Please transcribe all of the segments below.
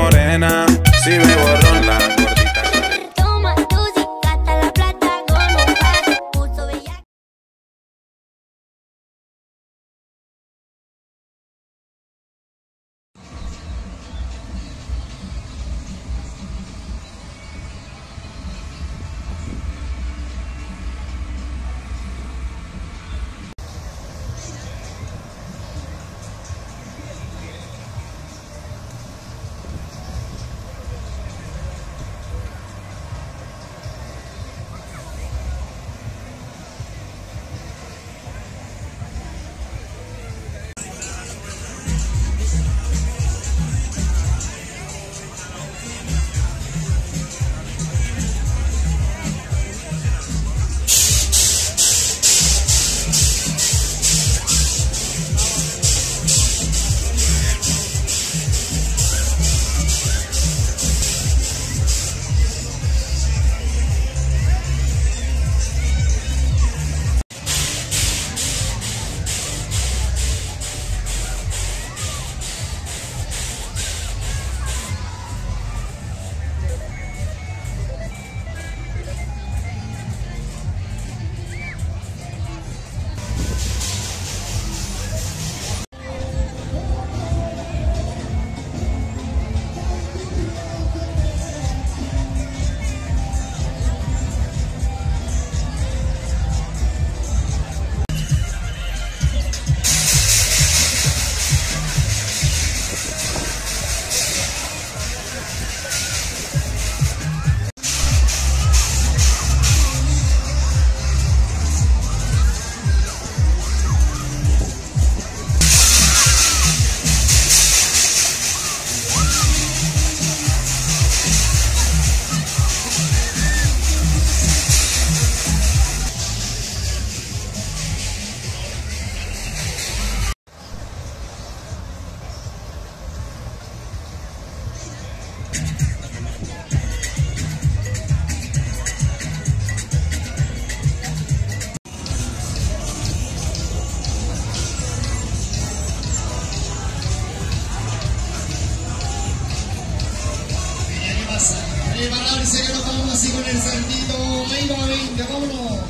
morena. Si me borrón Levantarse que nos vamos así con el sentido. Venga, venga, vámonos.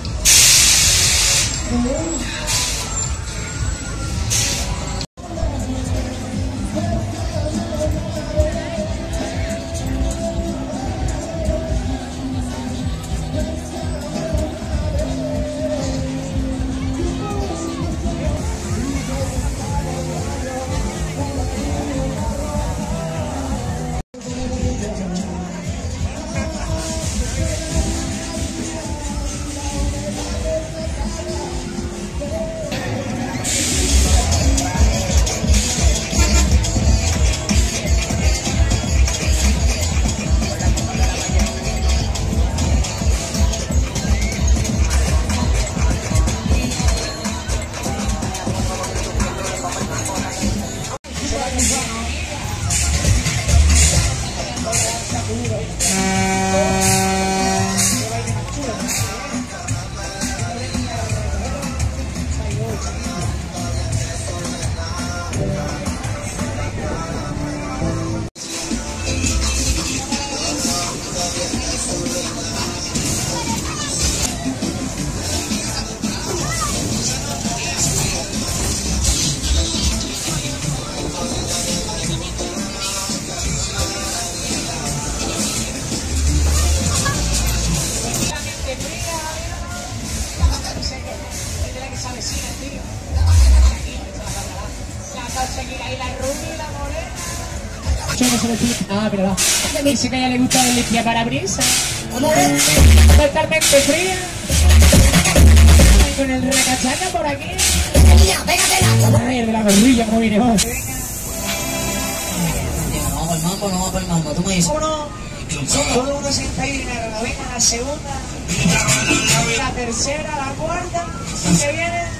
Ah, pero me dice que a ella le gusta el limpia parabrisas. Totalmente fría. Con el recachaca por aquí. Ay, el de la gorrilla, como viene vos. Por el mambo, no, por el mambo. Tú me dices. Uno, todo uno está ahí, la venga la segunda, la tercera, la cuarta, se viene.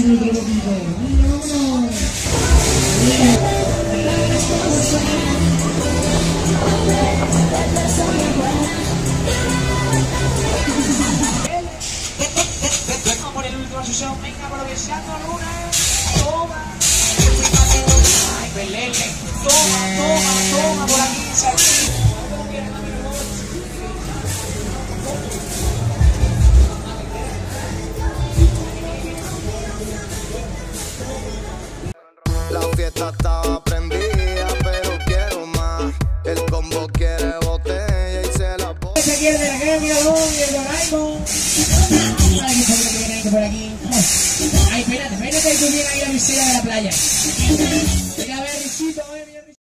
Vamos por el último sucesión, venga. Toma. Ay, pelele. Toma, toma, toma por aquí, pierde el gremio, y el Doraemon. Ay, que que viene por aquí. Ay, espérate, espérate que tú ahí a visera de la playa. Mira, a ver, Risito, a ver,